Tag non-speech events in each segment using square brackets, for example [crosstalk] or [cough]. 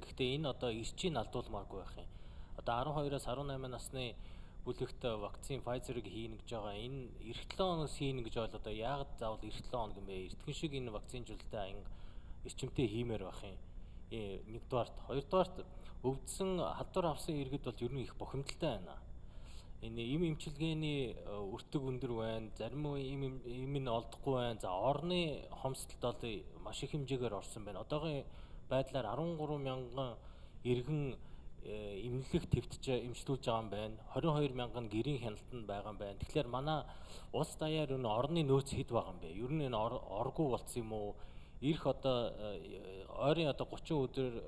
Гэхдээ энэ одоо ирчийг алдуулмааргүй байх юм. Одоо 12-аас 18 насны бүлэгт вакцин Pfizer-ыг хийнэ гэж байгаа. Энэ эх 7 хоногс хийнэ гэж бол одоо яагаад заавал эх 7 хоног юм бэ? Эртхэн шиг энэ вакцинжуулалтаа анги эрчимтэй хиймээр байх юм. Э, нэгдүгээрт, хоёрдугаарт өвдсөн халдвар авсан иргэд бол ер нь их бохимдолтой байна. Энэ им имчилгээний э, өртөг өндөр байна. Зарим им им нь олдохгүй байна. За орны хомсдолд бол маш их хэмжээгээр орсон байна. Одоогийн байдлаар 13 мянган иргэн э, имлэх твтж имчилүүлж байгаа юм байна. 22 мянган гэрийн хяналтанд байгаа юм байна. Тэгэхээр манай улс даяар энэ орны нөөц хэд байгаа юм бэ? Ер нь энэ оргуу болцсон юм уу? Ирэх одоо э, ойрын одоо 30 өдөр э,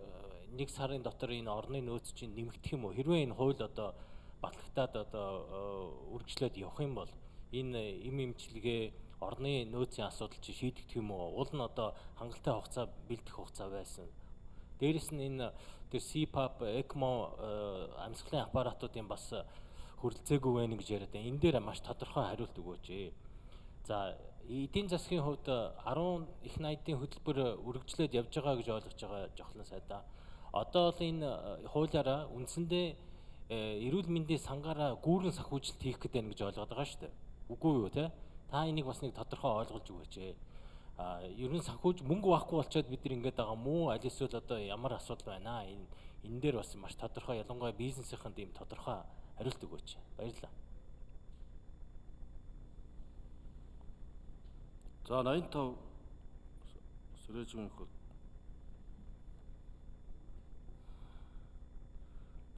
нэг сарын дотор энэ орны нөөц чинь нэмэгдэх юм уу? Хэрвээ энэ хууль одоо батлагтаад одоо үргэлжлээд явах юм бол энэ им имчилгээ орны нөөцийн асуудал чи шийдэгдэх юм уу? Уул нь одоо хангалттай хугацаа бэлдэх хугацаа байсан. Дээрэс нь энэ тэр CPAP, ECMO э, амьсгалын аппаратуудын бас хөрөлцөөгүй байна гэж яриад байна. Энэ дээр маш тодорхой хариулт өгөөч. За эдийн засгийн хувьд 10 их найдын хөтөлбөр үргэлжлээд явж байгаа гэж ойлгож байгаа жохлон сайдаа. Одоо л энэ хуулиараа үндсэндээ э, эрүүл мэндийн сангаараа гүүрэн санхүүжилт хийх гэдэг нь гэж ойлгоод байгаа шүү дээ. Үгүй юу те? Та энийг бас нэг тодорхой ойлгож өгөөч. А ер нь санхүүж мөнгө байхгүй болчоод бид нар ингэж байгаа мó аль эсвэл одоо ямар асуудал байна энэ энэ дээр бас маш тодорхой ялангуяа бизнесийнхэнд ийм тодорхой хариулт өгөөч. Баярлалаа. За 85 Сүрэжмийн хөл.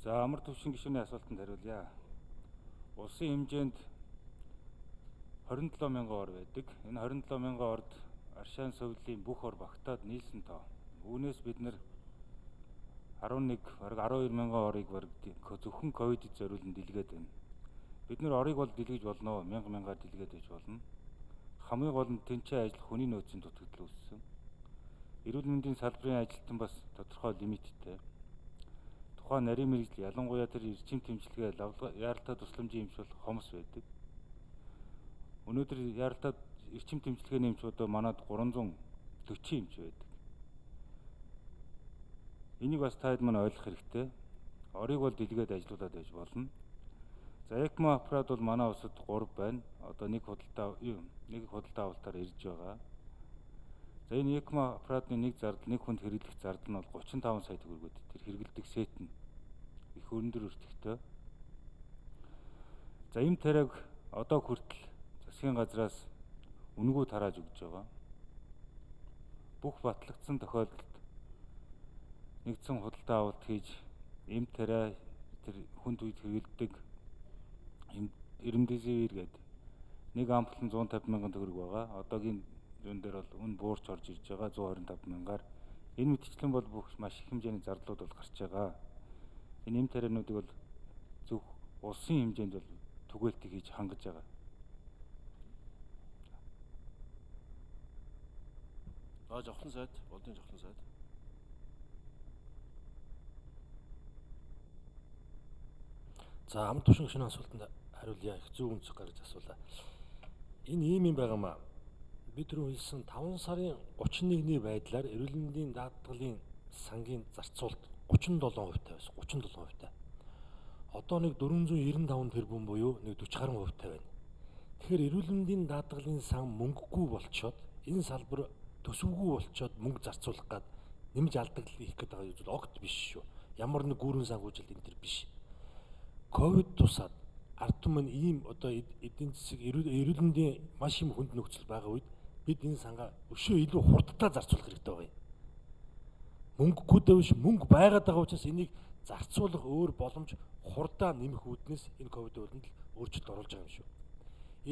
За амар төвшин гишүүний асуултанд хариулъя. Улсын хэмжээнд 27 мянган ор байдаг. Энэ 27 мянган орд Аршаан совлын бүх ор багтаад нийлсэн тоо. Үүнээс бид нэр 11 бараг 12 мянган орыг бараг зөвхөн ковидд зориулан дэлгээд байна. Бид нэр орыг бол дэлгэж болно, мянга мянгаар дэлгээд байж болно. Хамгийн гол нь тэнцээ ажил хүний нөөцийн дутагдал үүссэн. Эрүүл мэндийн салбарын ажилтан бас тодорхой лимиттэй. Тухайн нарийн мэрэгжил ялангуяа тэр эрчим тэмцэлгээ яаралтай тусламжийн эмч бол хомс байдаг Өнөөдөр яралтад эрчим тэмцэлгээний эмч одоо манад 340 эмч байдаг. Энийг бас таад маань ойлгох хэрэгтэй. Орыг бол дэлгээд ажилуулад байж болно. За ECMO аппарат бол манай улсад 3 байна. Одоо нэг худалдаа нэг худалдаа авалтаар ирж байгаа. За энэ ECMO аппаратны нэг зардал нэг хүнд хэрэглэх зардал нь бол 35 сая төгрөгөд тэр хэрэглэдэг сет нь их өндөр өртөгтэй. За им тариаг одоо хүртэл засгийн газраас үнгүү тарааж өгч байгаа. Бүх батлагдсан тохиолдолд нэгдсэн худалдаа авалт хийж эм тариа тэр хүнд үед хэрэгэлдэг эрэмдэзээр гэдэг нэг ампул нь 150 мянган төгрөг байгаа. Одоогийн зүүн дээр бол үн буурч орж ирж байгаа 125 мянгаар. Энэ мэтчлэн бол бүх маш их хэмжээний зардлууд бол гарч байгаа. Энэ эм тариануудыг бол зөв улсын хэмжээнд бол түгээлтийг хийж хангаж байгаа. За жохлон сайд, болдын жохлон сайд. За амт тушин шинэ асуултанд хариулъя. Их зөв үнцэг гаргаж асуулаа. Энэ ийм юм байгаамаа. Бид түрүү хэлсэн 5 сарын 31-ний байдлаар эрүүл мэндийн даатгалын сангийн зарцуулт 37% тавьсан. 37% таа. Одоо нэг 495 тэрбум буюу нэг 40 гаруй хувьтай байна. Тэгэхээр эрүүл мэндийн даатгалын сан мөнгөгүй болчоод энэ салбар төсөвгүй болчоод мөнгө зарцуулах гад нэмж алдагдал хийх гээд байгаа зүйл огт биш шүү. Ямар нэг гүүрэн санхүүжилт энэ төр биш. Ковид тусаад ард түмэн ийм одоо эдийн засаг эрүүл мэндийн маш их хүнд нөхцөл байгаа үед бид энэ сангаа өшөө илүү хурдтай зарцуулах хэрэгтэй байгаа юм. Мөнгөгүй дэвш мөнгө байгаад байгаа учраас энийг зарцуулах өөр боломж хурдаа нэмэх үүднээс энэ ковид үлдэнд өөрчлөлт оруулж байгаа юм шүү.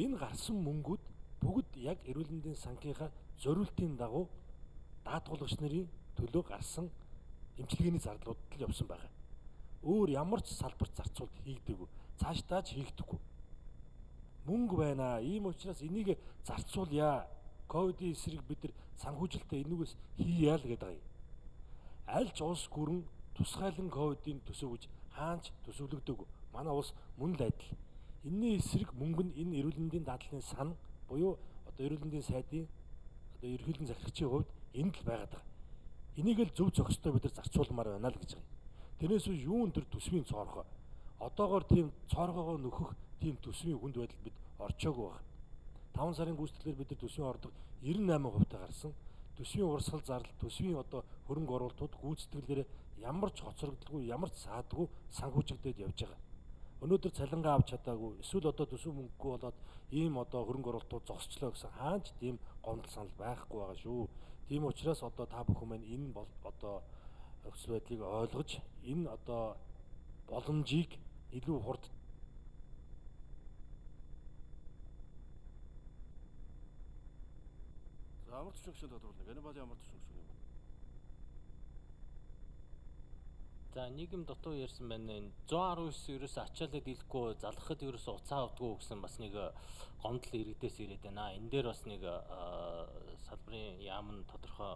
Энэ гарсан мөнгүүд бүгд яг эрүүл мэндийн санхийнхаа зориултын дагуу даатгуулагч нарын төлөө гарсан эмчилгээний зардлуудад л явсан байгаа. Өөр ямар ч салбарт зарцуулт хийгдэггүй. Цаашдаа ч хийгдэхгүй. Мөнгө байна. Ийм учраас энийг зарцуулъя. Ковидын эсрэг бид нар санхүүжилтээ энүүгээс хийя л гэдэг юм. Аль ч улс гүрэн тусгайлан ковидын төсөв гэж хаанч төсөвлөгдөөг. Манай улс мөн л адил. Энийн эсрэг мөнгө нь энэ эрүүл мэндийн дадлын сан буюу одоо эрүүл мэндийн сайдын одоо ерөнхийлөн захирагчийн хувьд энд л байгаад байгаа. Энийг л зөв зохистой бид нар зарцуулмаар байна л гэж байгаа. Тэрнээс үе юун төр төсвийн цоорхоо. Одоогоор тийм цоорхоогоо нөхөх тийм төсвийн хүнд байдал бид орчоогүй байна. 5 сарын гүйцэтгэлээр бид нар төсвийн ордог 98% та гарсан. Төсвийн урсгал зардал, төсвийн одоо хөрөнгө оруулалтууд гүйцэтгэлээр ямар ч хоцрогдолгүй, ямар ч саадгүй санхүүжигдээд явж байгаа. Өнөөдөр цалингаа авч чадаагүй, эсвэл одоо төсөв мөнгөгүй болоод ийм одоо хөрөнгө оруулалтууд зогсчлоо гэсэн хаач тийм гомдол санал байхгүй байгаа шүү. Тийм учраас одоо та бүхэн маань энэ бол одоо нөхцөл байдлыг ойлгож энэ одоо боломжийг илүү хурд За амар төшөө гүшүүнд тодруулна. Ганибалын амар төшөө гүшүүн юм. За нийгэм дотоо ярьсан байна энэ 119 ерөөс ачаалал дийлэхгүй залхахад ерөөс уцаа авдггүй гэсэн бас нэг э, гомдол иргэдээс ирээд байна. Энэ дээр бас нэг э, салбарын яам нь тодорхой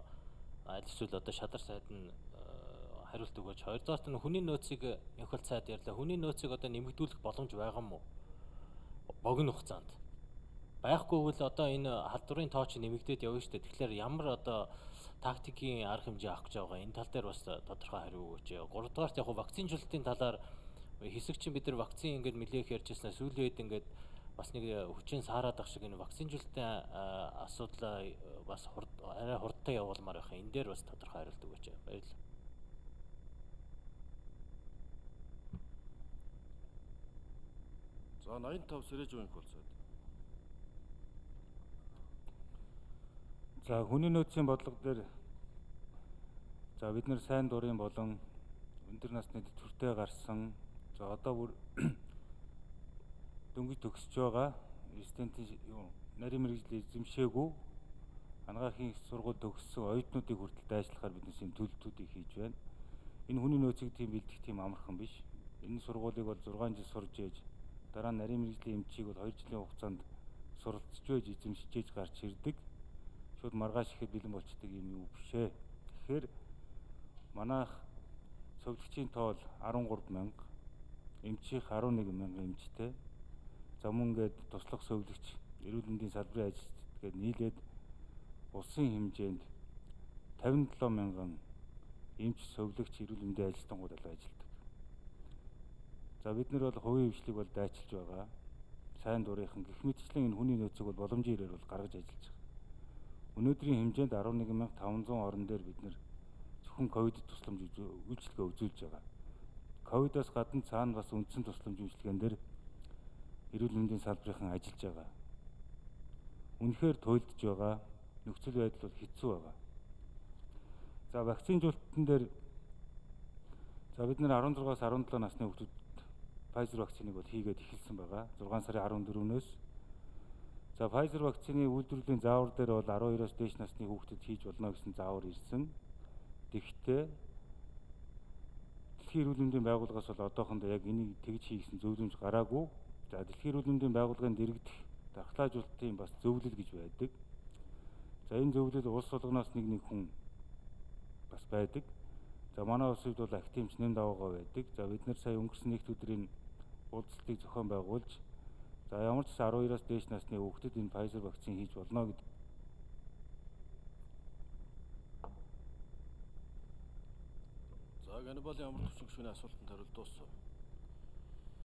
аль эсвэл одоо шадар сайд нь э, хариулт өгөөч. Хоёрдоорт нь хүний нөөцийг явхал цаад ярьлаа. Хүний нөөцийг одоо нэмэгдүүлэх боломж байгаа мó? Богино хугацаанд. Байхгүй бол одоо энэ халдварын тоо чи нэмэгдээд явна шүү дээ. Тэгэхээр ямар одоо тактикийн арга хэмжээ авах гэж байгаа энэ тал дээр бас тодорхой хариу өгөөч. Гуравдугаарт яг вакцинжуулалтын талаар хэсэг чинь бид нар вакцин ингээд нэлээх ярьж байснаа сүүлийн үед ингээд бас нэг хүчин саарад ах шиг энэ вакцинжуулалтын асуудлаа бас арай хурдтай явуулмаар байх. Энэ дээр бас тодорхой хариулт өгөөч. Баярлалаа. За 85 Сэрэжүүн хөлсөд. За хүний нөөцийн бодлого дээр за бид нар сайн дурын болон өндөр насны тэтгэвртэй гарсан за одоо бүр [coughs] дөнгөж төгсөж байгаа студентийн нарийн мэрэгжил эзэмшээгүй анагаахын их сургууль төгссөн оюутнуудыг хүртэл дайшлахаар бид нэсийн төлөлтүүдийг хийж байна. Энэ хүний нөөцийг тийм бэлдэх тийм амархан биш. Энэ сургуулийг бол 6 жил сурж ээж дараа нь нарийн мэрэгжлийн эмчийг бол 2 жилийн хугацаанд суралцж байж эзэмшиж гарч ирдэг шууд маргааш ихэд бэлэн болчдөг юм юу бишээ. Тэгэхээр манайх цовлогчийн тоол 13 мянга, эмчих 11 мянга эмчтэй. За мөн гээд туслах сувлэгч, эрүүл мэндийн салбарын ажилчид гээд нийлээд улсын хэмжээнд 57 мянган эмч сувлэгч эрүүл мэндийн ажилтнууд алга ажилладаг. За бид нар бол хувийн хвшлийг бол дайчилж байгаа. Сайн дурынхан гэх мэтчлэн энэ хүний нөөцийг бол боломжийн ирээр бол гаргаж ажиллаж. Өнөөдрийн хэмжээнд 11500 орон дээр бид нэр зөвхөн ковид тусламж үйлчилгээ үзүүлж байгаа. Ковидоос гадна цаана бас үндсэн тусламж үйлчилгээнд дээр эрүүл мэндийн салбарынхан ажиллаж байгаа. Үнэхээр туйлдж байгаа. Нөхцөл байдал бол хэцүү байгаа. За вакцинжуулалтан дээр за бид нэр 16-аас 17 насны хүүхдүүд Pfizer вакциныг бол хийгээд эхэлсэн байгаа. 6 сарын 14-өөс За Pfizer вакцины үйлдвэрлэлийн заавар дээр бол 12-оос дээш насны хүүхдэд хийж болно гэсэн заавар ирсэн. Тэгэхдээ Дэлхийн эрүүл мэндийн байгууллагаас бол одоохондоо яг энийг тэгж хийсэн зөвлөмж гараагүй. За Дэлхийн эрүүл мэндийн байгууллагын дэргэдэх дархлаажуулалтын бас зөвлөл гэж байдаг. За энэ зөвлөл улс болгоноос нэг нэг хүн бас байдаг. За манай улсад бол активч нэм даваагаа байдаг. За бид нар сая өнгөрсөн нэгд өдрийн уулзалтыг зохион байгуулж За ямар ч 12-оос дээш насны хүүхдэд энэ Pfizer вакцин хийж болно гэдэг. За Ганибалын амар төвчг шүний асуултанд хариулт дууссан.